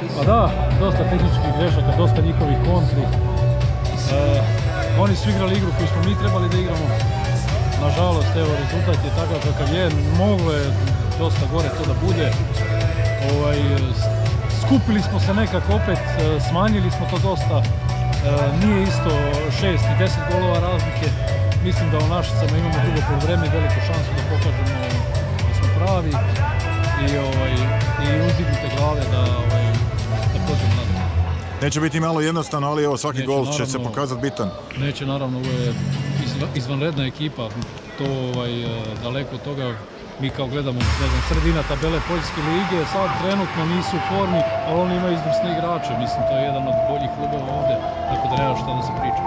Pa da, dosta tehničkih grešaka, dosta njihovih kontri. E, oni su igrali igru koju smo mi trebali da igramo. Nažalost, evo, rezultat je takav kakav je. Moglo je dosta gore to da bude. Ovaj, skupili smo se nekako opet, e, smanjili smo to dosta. E, nije isto 6 i 10 golova razlike. Mislim da u Našicama imamo drugo polovreme i veliku šansu da pokažemo da smo pravi i, ovaj, i glave da. Neće biti malo jednostavno, ali evo svaki Neće, gol će se pokazati bitan. Neće naravno, ovo je izva- izvanredna ekipa, to ovaj, e, daleko od toga mi kao gledamo ne znam, sredina tabele Poljske lige, sad trenutno nisu u formi, ali oni imaju izvrsne igrače, mislim to je jedan od boljih klubova ovdje, tako da nema šta da se priča.